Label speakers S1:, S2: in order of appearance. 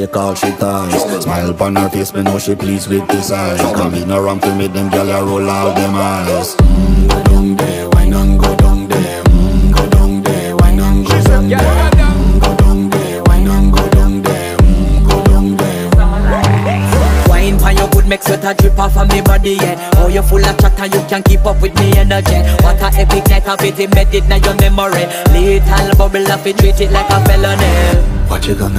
S1: Take all she ties Smile upon her face, me know she pleased with this eyes. Come in around to me, them gyal I roll all them eyes. Mm, Go down there, wine and go down there. Mm, Go down there, wine and go down there. Mm, Go down there, wine and go down there. Mm, Go down there.
S2: Wine pan your good make sweat a drip off of me body, yeah. Oh, you full of chatter, you can't keep up with me energy. What a epic night of it, embedded in your memory. Little bubble of it, treat it like a felony.
S1: What you gonna